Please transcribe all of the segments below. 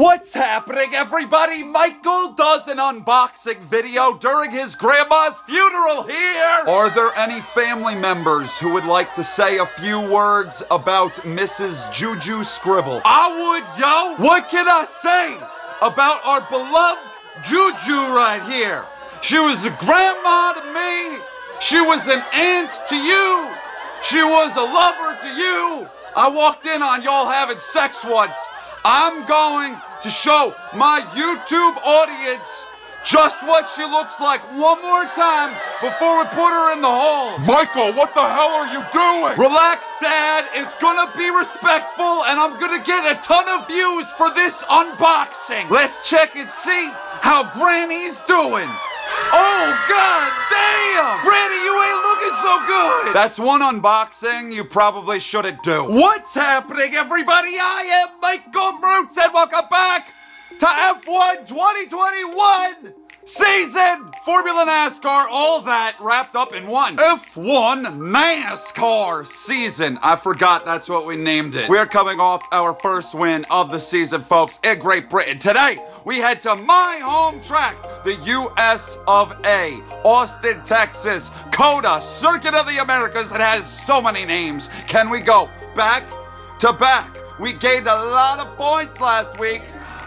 What's happening, everybody? Michael does an unboxing video during his grandma's funeral here. Are there any family members who would like to say a few words about Mrs. Juju Scribble? I would, yo. What can I say about our beloved Juju right here? She was a grandma to me. She was an aunt to you. She was a lover to you. I walked in on y'all having sex once. I'm going to show my YouTube audience just what she looks like one more time before we put her in the hole. Michael, what the hell are you doing? Relax, Dad. It's gonna be respectful, and I'm gonna get a ton of views for this unboxing. Let's check and see how Granny's doing. Oh, god damn! Granny, you ain't so good! That's one unboxing you probably shouldn't do. What's happening, everybody? I am Michael Mrucz, and welcome back to F1 2021! Season, Formula NASCAR, all that wrapped up in one. F1 NASCAR season. I forgot that's what we named it. We're coming off our first win of the season, folks, in Great Britain. Today, we head to my home track, the US of A, Austin, Texas, COTA, Circuit of the Americas. It has so many names. Can we go back to back? We gained a lot of points last week.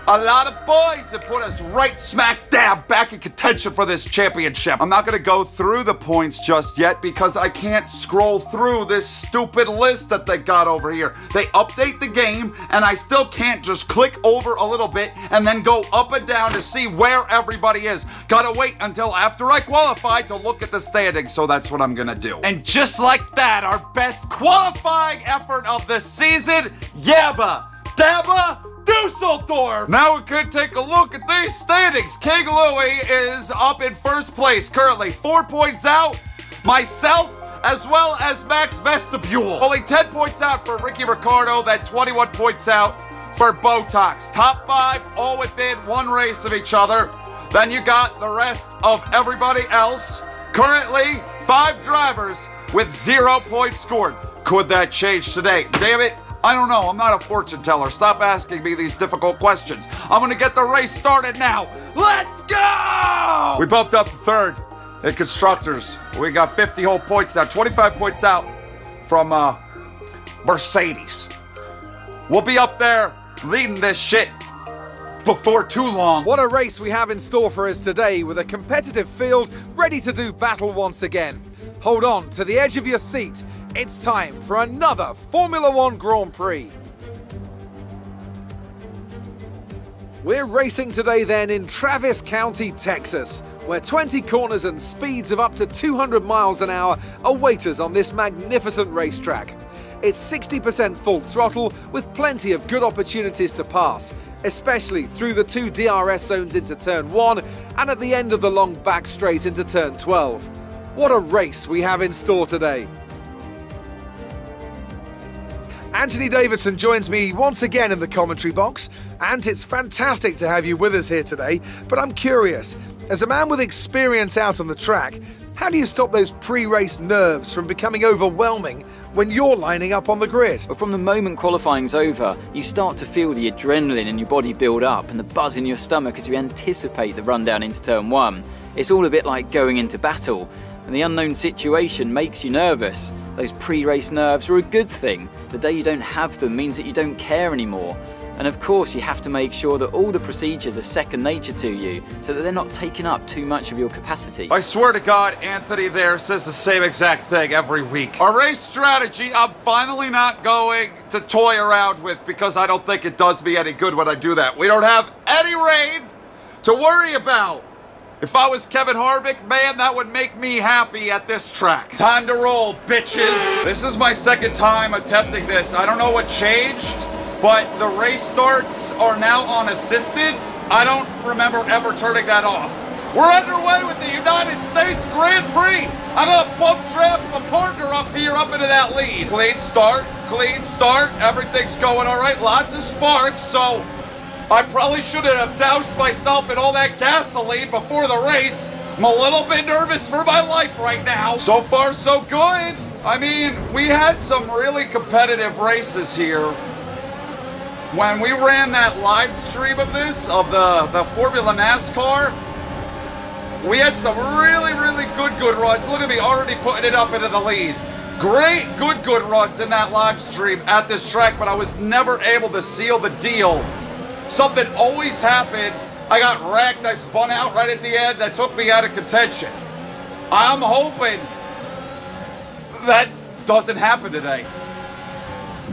A lot of boys have put us right smack dab back in contention for this championship. I'm not gonna go through the points just yet because I can't scroll through this stupid list that they got over here. They update the game and I still can't just click over a little bit and then go up and down to see where everybody is. Gotta wait until after I qualify to look at the standings, so that's what I'm gonna do. And just like that, our best qualifying effort of the season, Yabba Dabba Dusseldorf. Now we could take a look at these standings. King is up in first place currently, four points out. Myself, as well as Max Vestibule. Only 10 points out for Ricky Ricardo, then 21 points out for Botox. Top five, all within one race of each other. Then you got the rest of everybody else. Currently, five drivers with zero points scored. Could that change today? Damn it. I don't know. I'm not a fortune teller. Stop asking me these difficult questions. I'm going to get the race started now. Let's go! We bumped up to third in constructors. We got 50 whole points now, 25 points out from uh, Mercedes. We'll be up there leading this shit before too long. What a race we have in store for us today with a competitive field ready to do battle once again. Hold on to the edge of your seat. It's time for another Formula One Grand Prix. We're racing today then in Travis County, Texas, where 20 corners and speeds of up to 200 miles an hour await us on this magnificent racetrack. It's 60% full throttle with plenty of good opportunities to pass, especially through the two DRS zones into turn 1 and at the end of the long back straight into turn 12. What a race we have in store today. Anthony Davidson joins me once again in the commentary box, and it's fantastic to have you with us here today. But I'm curious, as a man with experience out on the track, how do you stop those pre race nerves from becoming overwhelming when you're lining up on the grid? But from the moment qualifying's over, you start to feel the adrenaline in your body build up and the buzz in your stomach as you anticipate the rundown into turn one. It's all a bit like going into battle and the unknown situation makes you nervous. Those pre race nerves are a good thing. The day you don't have them means that you don't care anymore. And of course, you have to make sure that all the procedures are second nature to you so that they're not taking up too much of your capacity. I swear to God, Anthony there says the same exact thing every week. Our race strategy, I'm finally not going to toy around with because I don't think it does me any good when I do that. We don't have any rain to worry about. If I was Kevin Harvick, man, that would make me happy at this track. Time to roll, bitches. This is my second time attempting this. I don't know what changed, but the race starts are now unassisted. I don't remember ever turning that off. We're underway with the United States Grand Prix. I'm gonna bump draft my partner up here, up into that lead. Clean start, clean start. Everything's going all right. Lots of sparks, so I probably should have doused myself in all that gasoline before the race. I'm a little bit nervous for my life right now. So far, so good. I mean, we had some really competitive races here. when we ran that live stream of this, of the, the Formula NASCAR, we had some really, really good, good runs. Look at me already putting it up into the lead. Great, good, good runs in that live stream at this track, but I was never able to seal the deal. Something always happened. I got wrecked. I spun out right at the end. That took me out of contention. I'm hoping that doesn't happen today.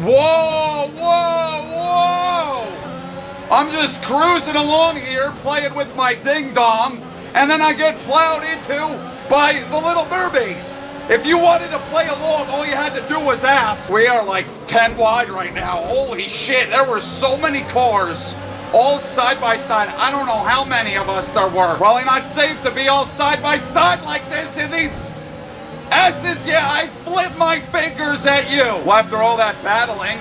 Whoa, whoa, whoa! I'm just cruising along here, playing with my ding dong, and then I get plowed into by the Little Mermaid. If you wanted to play along, all you had to do was ask. We are like 10 wide right now. Holy shit, there were so many cars all side by side. I don't know how many of us there were. Probably not safe to be all side by side like this in these S's. Yeah, I flip my fingers at you. Well, after all that battling,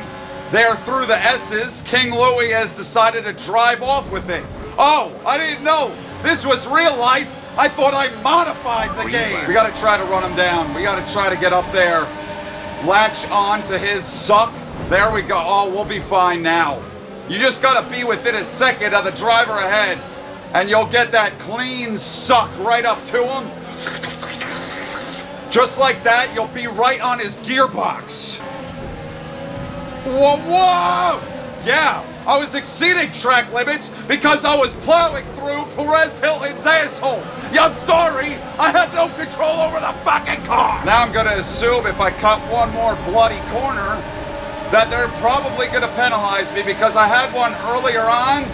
there through the S's, King Louie has decided to drive off with it. Oh, I didn't know. This was real life. I thought I modified the game. We gotta try to run him down. We gotta try to get up there. Latch on to his suck. There we go. Oh, we'll be fine now. You just gotta be within a second of the driver ahead. And you'll get that clean suck right up to him. Just like that, you'll be right on his gearbox. Whoa, whoa! Yeah, I was exceeding track limits because I was plowing through Perez Hilton's asshole. Yeah, I'm sorry, I had no control over the fucking car. Now I'm gonna assume if I cut one more bloody corner, that they're probably gonna penalize me because I had one earlier on.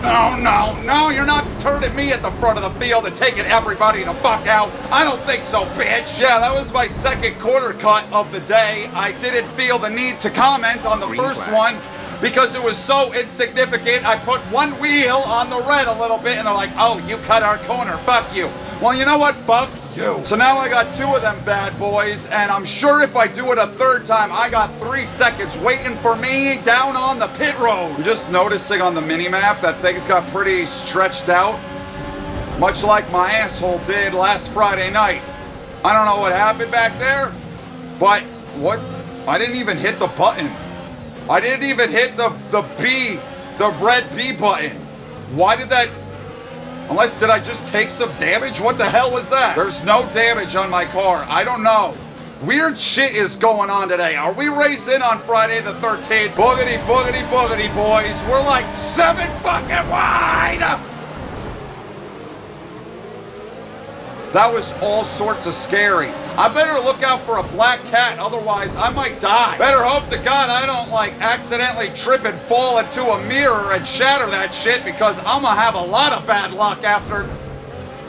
No, no, no, you're not turning me at the front of the field and taking everybody the fuck out. I don't think so, bitch. Yeah, that was my second quarter cut of the day. I didn't feel the need to comment on the Green first flag. one because it was so insignificant. I put one wheel on the red a little bit and they're like, oh, you cut our corner. Fuck you. Well, you know what? Fuck you. So now I got two of them bad boys, and I'm sure if I do it a third time, I got three seconds waiting for me down on the pit road. Just noticing on the mini map that things got pretty stretched out, much like my asshole did last Friday night. I don't know what happened back there, but what? I didn't even hit the button. I didn't even hit the, the B, the red B button. Why did that? Unless, did I just take some damage? What the hell was that? There's no damage on my car. I don't know. Weird shit is going on today. Are we racing on Friday the 13th? Boogity, boogity, boogity, boys. We're like seven fucking wide. That was all sorts of scary. I better look out for a black cat, otherwise I might die. Better hope to God I don't like accidentally trip and fall into a mirror and shatter that shit because I'm gonna have a lot of bad luck after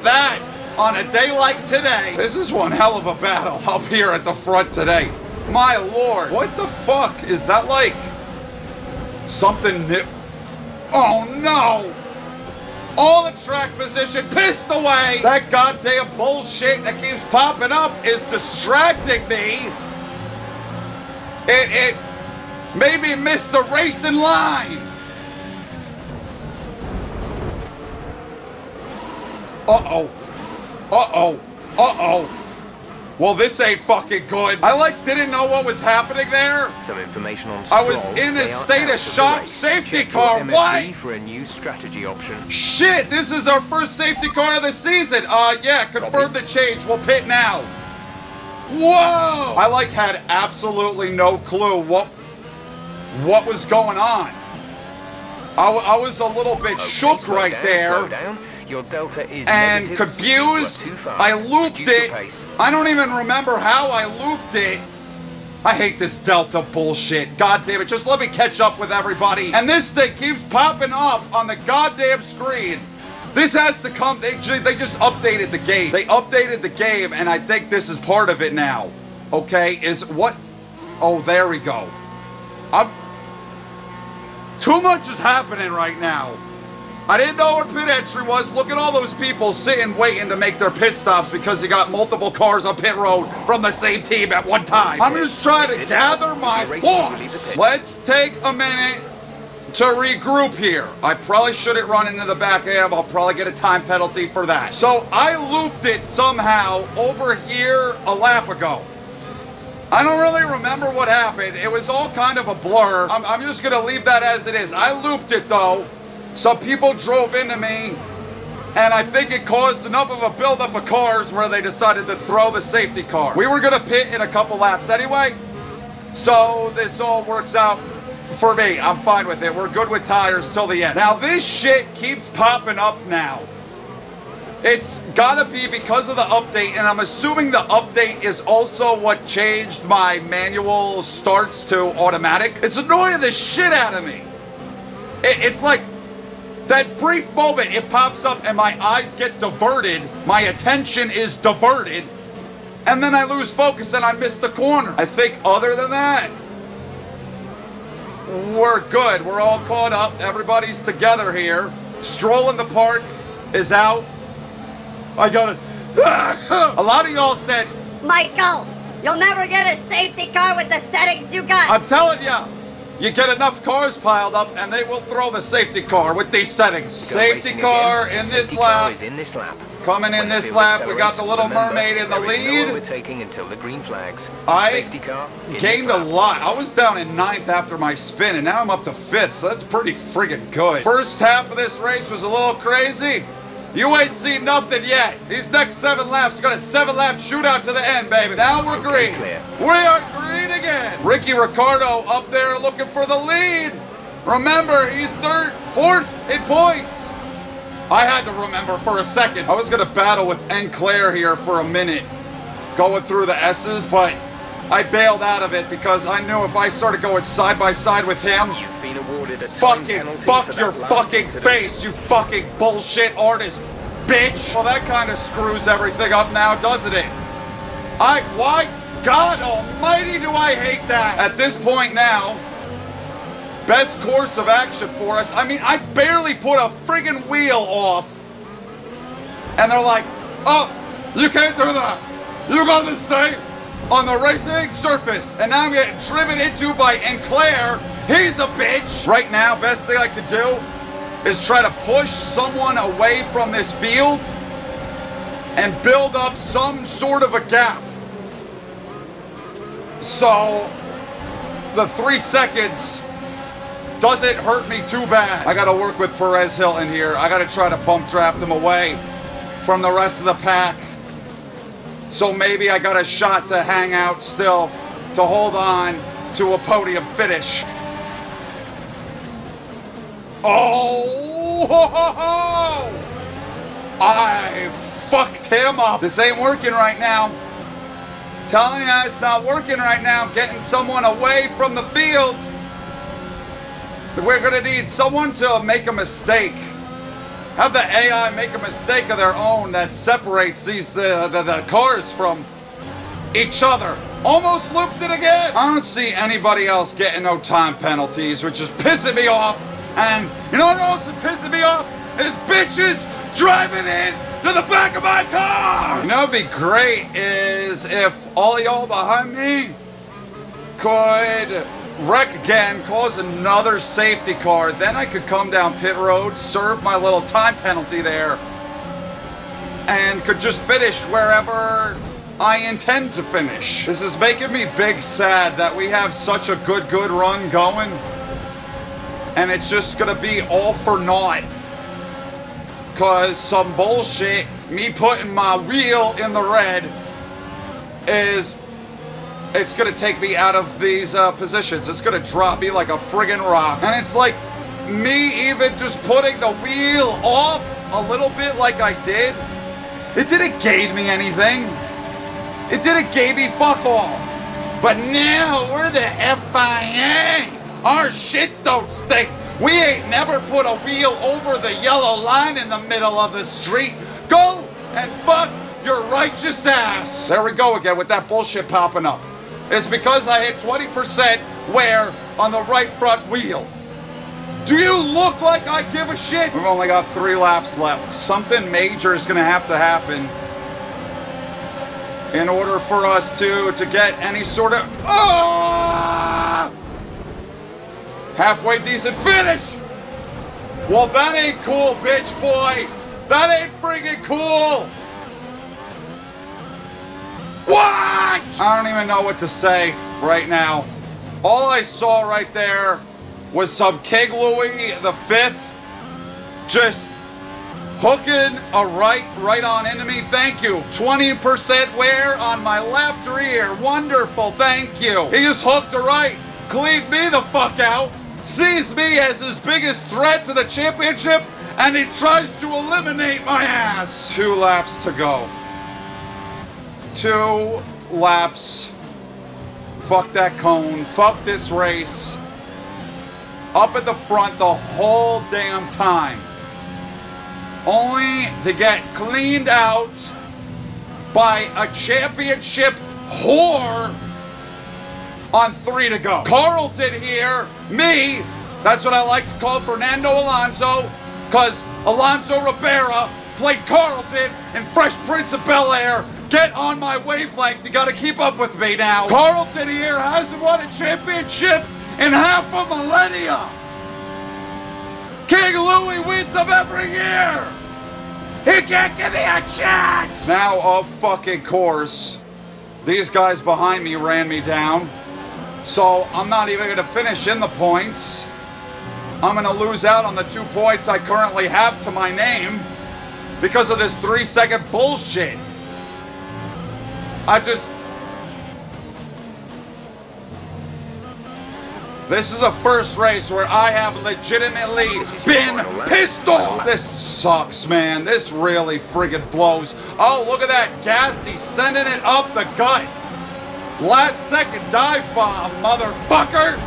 that on a day like today. This is one hell of a battle up here at the front today. My lord, what the fuck? Is that like something new? Oh no! All the track position pissed away. That goddamn bullshit that keeps popping up is distracting me. It it made me miss the racing line. Uh-oh. Uh-oh. Uh-oh. Well, this ain't fucking good. I like didn't know what was happening there. Some information on I was in a state of shock. Safety Check car, what? for a new strategy option. Shit, this is our first safety car of the season. Uh, yeah, confirm the change. We'll pit now. Whoa! I like had absolutely no clue what what was going on. I, I was a little bit Okay, shook right down, there. Your delta is and negative. confused. You are too fast. I looped Reduce it. I don't even remember how I looped it. I hate this Delta bullshit. God damn it. Just let me catch up with everybody. And this thing keeps popping up on the goddamn screen. This has to come. They, they just updated the game. They updated the game, and I think this is part of it now. Okay, is what? Oh, there we go. I'm. Too much is happening right now. I didn't know what pit entry was. Look at all those people sitting waiting to make their pit stops because you got multiple cars on pit road from the same team at one time. I'm just trying to gather my thoughts. Let's take a minute to regroup here. I probably shouldn't run into the back am. I'll probably get a time penalty for that. So I looped it somehow over here a lap ago. I don't really remember what happened. It was all kind of a blur. I'm, I'm just gonna leave that as it is. I looped it though. Some people drove into me, and I think it caused enough of a buildup of cars where they decided to throw the safety car. We were gonna pit in a couple laps anyway, so this all works out for me. I'm fine with it. We're good with tires till the end. Now this shit keeps popping up now. It's gotta be because of the update, and I'm assuming the update is also what changed my manual starts to automatic. It's annoying the shit out of me. It- it's like that brief moment it pops up and my eyes get diverted, my attention is diverted, and then I lose focus and I miss the corner. I think other than that, we're good. We're all caught up. Everybody's together here. Stroll in the park is out. I got it. a lot of y'all said, Michael, you'll never get a safety car with the settings you got. I'm telling ya, you get enough cars piled up and they will throw the safety car with these settings. Safety car in this lap. is in this lap. Coming in this lap, we got the Little remember, Mermaid in the is no lead. overtaking until the green flags. I Safety car in gained a lot. I was down in ninth after my spin, and now I'm up to fifth, so that's pretty friggin' good. First half of this race was a little crazy. You ain't seen nothing yet. These next seven laps, we got a seven lap shootout to the end, baby. Now we're Okay, green. clear. We are again. Ricky Ricardo up there looking for the lead. Remember, he's third, fourth in points. I had to remember for a second. I was gonna battle with Enclair here for a minute, going through the S's, but I bailed out of it because I knew if I started going side by side with him, You've been awarded a fucking fuck your fucking incident. face, you fucking bullshit artist, bitch. Well, that kind of screws everything up now, doesn't it? I, why, God almighty, do I hate that? At this point now, best course of action for us. I mean, I barely put a friggin' wheel off. And they're like, oh, you can't do that. You got to stay on the racing surface. And now I'm getting driven into by Enclair. He's a bitch. Right now, best thing I could do is try to push someone away from this field and build up some sort of a gap. So the three seconds doesn't hurt me too bad. I got to work with Perez Hilton here. I got to try to bump draft him away from the rest of the pack. So maybe I got a shot to hang out still, to hold on to a podium finish. Oh, ho, ho, ho. I fucked him up. This ain't working right now. Telling you it's not working right now. Getting someone away from the field. We're gonna need someone to make a mistake. Have the AI make a mistake of their own that separates these the, the, the cars from each other. Almost looped it again. I don't see anybody else getting no time penalties, which is pissing me off. And you know what else is pissing me off? Is bitches driving in to the back of my car. You know what'd be great is if all y'all behind me could wreck again, cause another safety car, then I could come down pit road, serve my little time penalty there, and could just finish wherever I intend to finish. This is making me big sad that we have such a good, good run going, and it's just gonna be all for naught. Cause some bullshit, me putting my wheel in the red is it's gonna take me out of these uh, positions. It's gonna drop me like a friggin' rock. And it's like me even just putting the wheel off a little bit like I did. It didn't gain me anything. It didn't gain me fuck all. But now we're the FIA. Our shit don't stink. We ain't never put a wheel over the yellow line in the middle of the street. Go and fuck your righteous ass. There we go again with that bullshit popping up. It's because I hit 20% wear on the right front wheel. Do you look like I give a shit? We've only got three laps left. Something major is gonna have to happen in order for us to to get any sort of ah! Halfway decent finish. Well, that ain't cool, bitch boy. That ain't friggin' cool. What? I don't even know what to say right now. All I saw right there was some King Louis the Fifth just hooking a right right on into me. Thank you. 20% wear on my left rear. Wonderful. Thank you. He just hooked a right, cleaned me the fuck out, sees me as his biggest threat to the championship, and he tries to eliminate my ass. Two laps to go. Two laps. Fuck that cone. Fuck this race. Up at the front the whole damn time. Only to get cleaned out by a championship whore on three to go. Carlton here, me, that's what I like to call Fernando Alonso, because Alonso Rivera played Carlton in Fresh Prince of Bel Air. Get on my wavelength. You got to keep up with me now. Carlton here hasn't won a championship in half a millennia. King Louis wins them every year. He can't give me a chance. Now, of fucking course, these guys behind me ran me down. So I'm not even going to finish in the points. I'm going to lose out on the two points I currently have to my name because of this three second bullshit. I just. This is the first race where I have legitimately been pissed off. This sucks, man. This really friggin' blows. Oh, look at that. Gassy sending it up the gut. Last second dive bomb, motherfucker.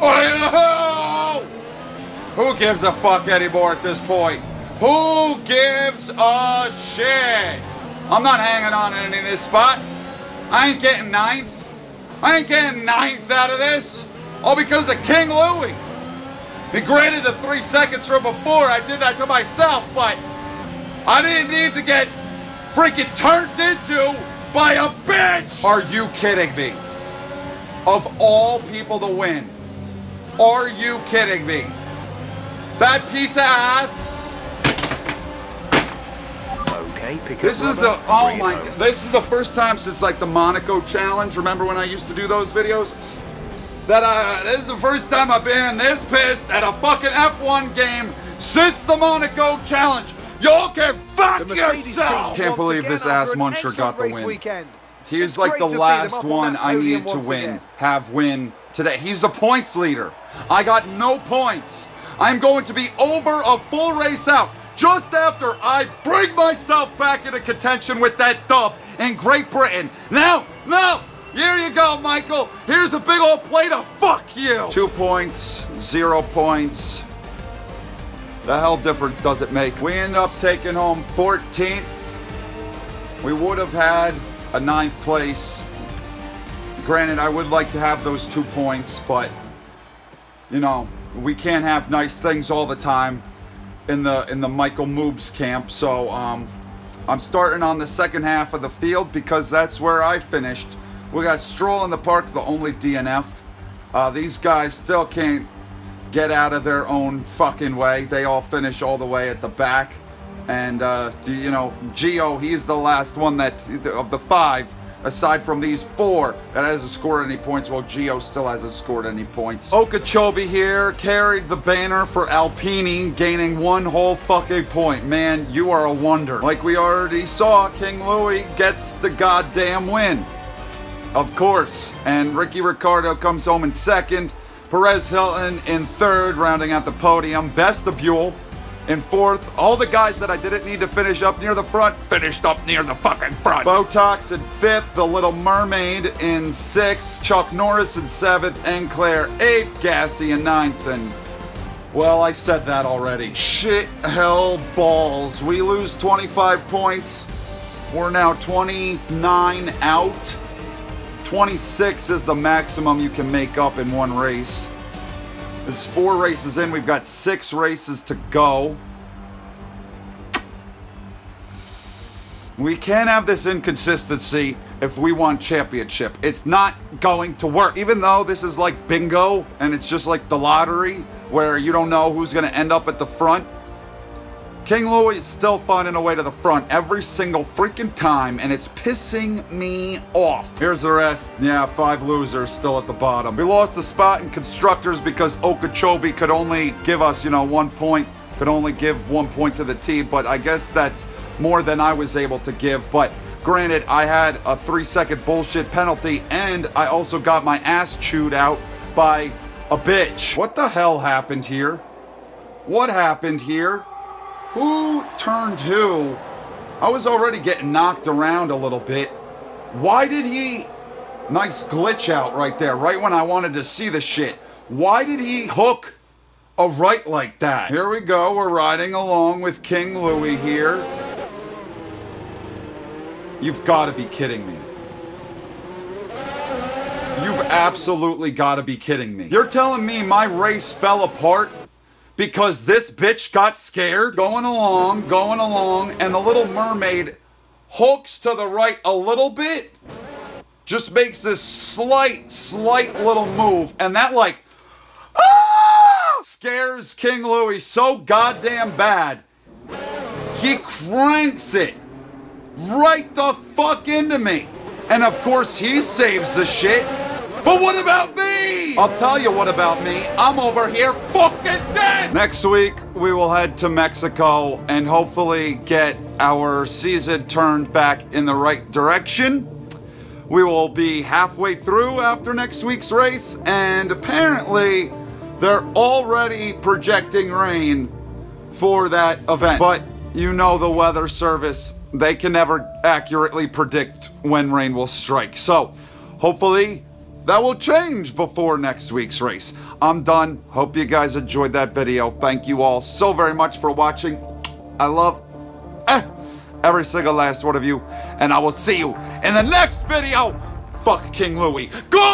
Oh! Who gives a fuck anymore at this point? Who gives a shit? I'm not hanging on to any of this spot. I ain't getting ninth. I ain't getting ninth out of this. All because of King Louis. He granted the three seconds from before. I did that to myself, but I didn't need to get freaking turned into by a bitch. Are you kidding me? Of all people to win. Are you kidding me? That piece of ass. Okay, pick This up is the oh my home. this is the first time since like the Monaco challenge. Remember when I used to do those videos? That I this is the first time I've been this pissed at a fucking F1 game since the Monaco challenge. Y'all can fuck the yourself! Can't believe this ass muncher got the win. Weekend. He's like the to see them last one I need to win, again. have win today. He's the points leader. I got no points. I'm going to be over a full race out just after I bring myself back into contention with that dub in Great Britain. Now, now, here you go, Michael. Here's a big old plate of fuck you. Two points, zero points. The hell difference does it make? We end up taking home 14th. We would have had a ninth place. Granted, I would like to have those two points, but you know, we can't have nice things all the time in the in the Michael Moobs camp. So um, I'm starting on the second half of the field because that's where I finished. We got Stroll in the park, the only DNF. Uh, these guys still can't get out of their own fucking way. They all finish all the way at the back. And, uh, you know, Gio, he's the last one that, of the five, aside from these four, that hasn't scored any points, while Gio still hasn't scored any points. Okeechobee here carried the banner for Alpini, gaining one whole fucking point. Man, you are a wonder. Like we already saw, King Louis gets the goddamn win. Of course. And Ricky Ricardo comes home in second. Perez Hilton in third, rounding out the podium. Vestibule in fourth. All the guys that I didn't need to finish up near the front finished up near the fucking front. Botox in fifth. The Little Mermaid in sixth. Chuck Norris in seventh. And Claire eighth. Gassy in ninth. And well, I said that already. Shit, hell, balls. We lose 25 points. We're now 29 out. 26 is the maximum you can make up in one race. This is four races in. We've got six races to go. We can't have this inconsistency if we want championship. It's not going to work. Even though this is like bingo and it's just like the lottery where you don't know who's going to end up at the front. King Louis is still finding a way to the front every single freaking time, and it's pissing me off. Here's the rest. Yeah, five losers still at the bottom. We lost a spot in constructors because Okeechobee could only give us, you know, one point, could only give one point to the team, but I guess that's more than I was able to give. But granted, I had a three second bullshit penalty, and I also got my ass chewed out by a bitch. What the hell happened here? What happened here? Who turned who? I was already getting knocked around a little bit. Why did he... Nice glitch out right there, right when I wanted to see the shit. Why did he hook a right like that? Here we go, we're riding along with King Louis here. You've got to be kidding me. You've absolutely got to be kidding me. You're telling me my race fell apart because this bitch got scared going along, going along, and the little mermaid hooks to the right a little bit, just makes this slight, slight little move, and that like ah! scares King Louis so goddamn bad. He cranks it right the fuck into me. And of course, he saves the shit. But what about me? I'll tell you what about me. I'm over here fucking dead. Next week, we will head to Mexico and hopefully get our season turned back in the right direction. We will be halfway through after next week's race, and apparently, they're already projecting rain for that event. But you know the weather service, they can never accurately predict when rain will strike. So, hopefully, that will change before next week's race. I'm done. Hope you guys enjoyed that video. Thank you all so very much for watching. I love eh, every single last one of you. And I will see you in the next video. Fuck King Louis. Go!